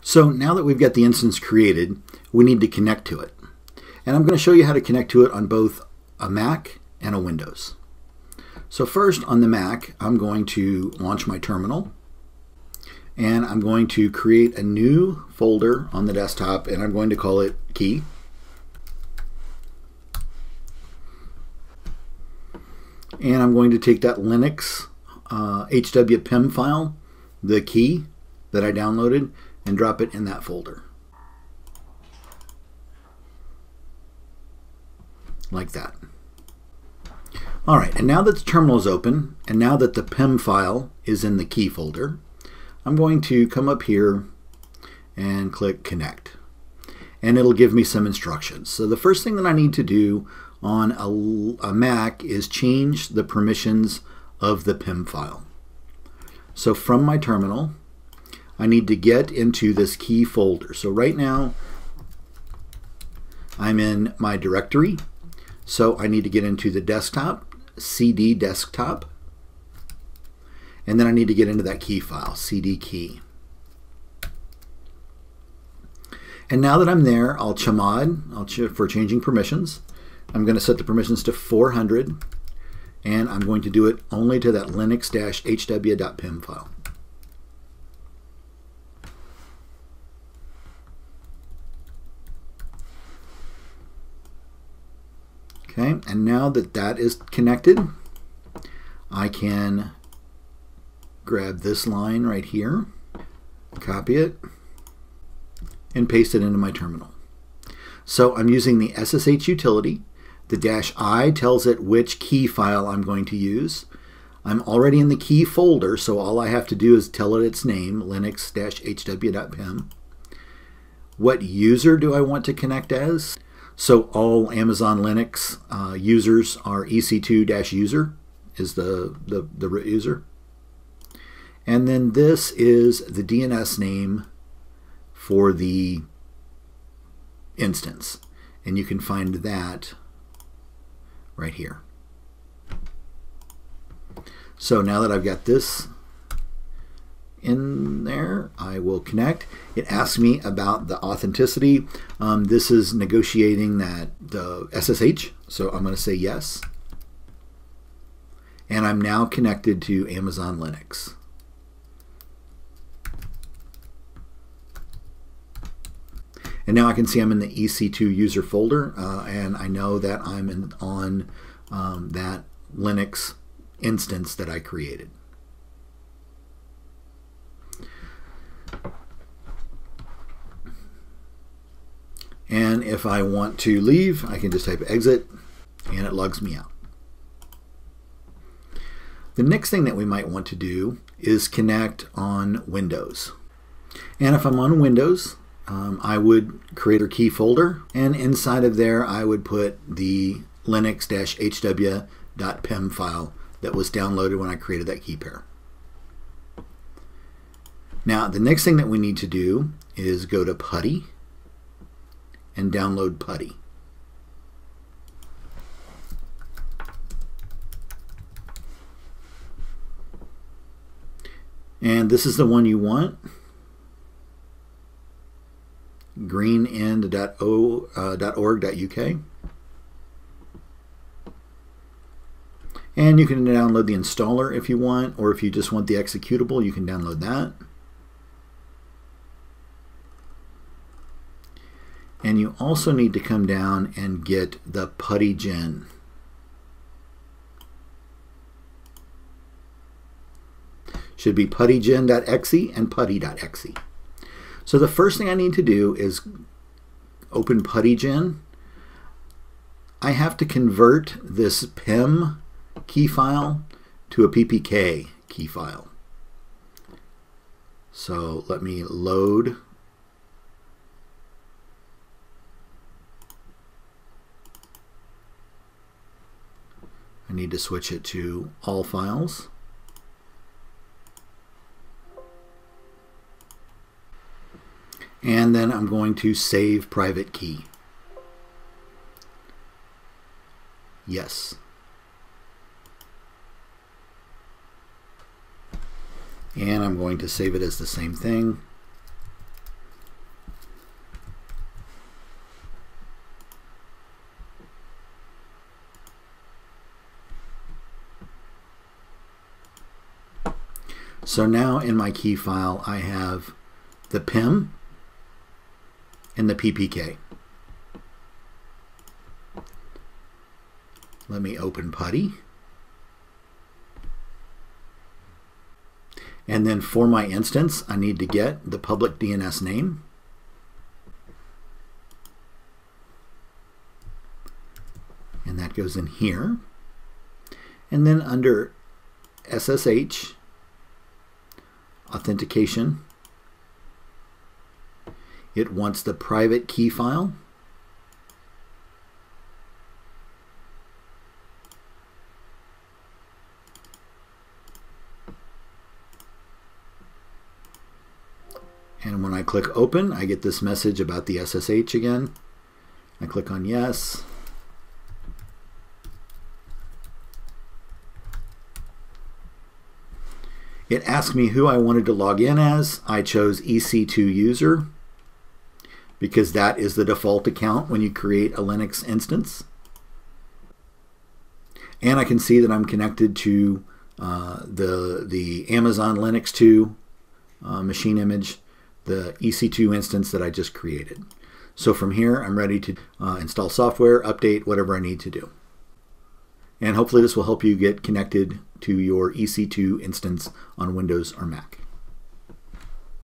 So now that we've got the instance created, we need to connect to it. And I'm going to show you how to connect to it on both a Mac and a Windows. So first on the Mac, I'm going to launch my terminal and I'm going to create a new folder on the desktop and I'm going to call it key. And I'm going to take that Linux uh, HWPIM file, the key that I downloaded, and drop it in that folder. Like that. All right, and now that the terminal is open, and now that the PEM file is in the key folder, I'm going to come up here and click connect. And it'll give me some instructions. So the first thing that I need to do on a, a Mac is change the permissions of the PEM file. So from my terminal, I need to get into this key folder. So right now, I'm in my directory. So I need to get into the desktop, CD desktop, and then I need to get into that key file, CD key. And now that I'm there, I'll chmod I'll ch for changing permissions. I'm going to set the permissions to 400 and I'm going to do it only to that linux-hw.pem file. Okay, and now that that is connected, I can grab this line right here, copy it, and paste it into my terminal. So I'm using the SSH utility the dash I tells it which key file I'm going to use. I'm already in the key folder, so all I have to do is tell it its name, linux-hw.pem. What user do I want to connect as? So all Amazon Linux uh, users are EC2-user is the, the, the root user. And then this is the DNS name for the instance. And you can find that right here. So now that I've got this in there, I will connect. It asks me about the authenticity. Um, this is negotiating that the SSH, so I'm going to say yes. And I'm now connected to Amazon Linux. And now I can see I'm in the EC2 user folder, uh, and I know that I'm in, on um, that Linux instance that I created. And if I want to leave, I can just type exit, and it logs me out. The next thing that we might want to do is connect on Windows. And if I'm on Windows, um, I would create a key folder, and inside of there I would put the linux-hw.pem file that was downloaded when I created that key pair. Now, the next thing that we need to do is go to PuTTY and download PuTTY. And this is the one you want greenend.org.uk. Uh, and you can download the installer if you want, or if you just want the executable, you can download that. And you also need to come down and get the PuTTygen. Should be puttygen.exe and putty.exe. So the first thing I need to do is open PuTTygen. I have to convert this PEM key file to a PPK key file. So let me load I need to switch it to all files. and then I'm going to save private key. Yes. And I'm going to save it as the same thing. So now in my key file, I have the PEM and the PPK. Let me open PuTTY. And then for my instance, I need to get the public DNS name. And that goes in here. And then under SSH, authentication, it wants the private key file. And when I click open, I get this message about the SSH again. I click on yes. It asked me who I wanted to log in as. I chose EC2 user because that is the default account when you create a Linux instance. And I can see that I'm connected to uh, the, the Amazon Linux 2 uh, machine image the EC2 instance that I just created. So from here, I'm ready to uh, install software, update, whatever I need to do. And hopefully this will help you get connected to your EC2 instance on Windows or Mac.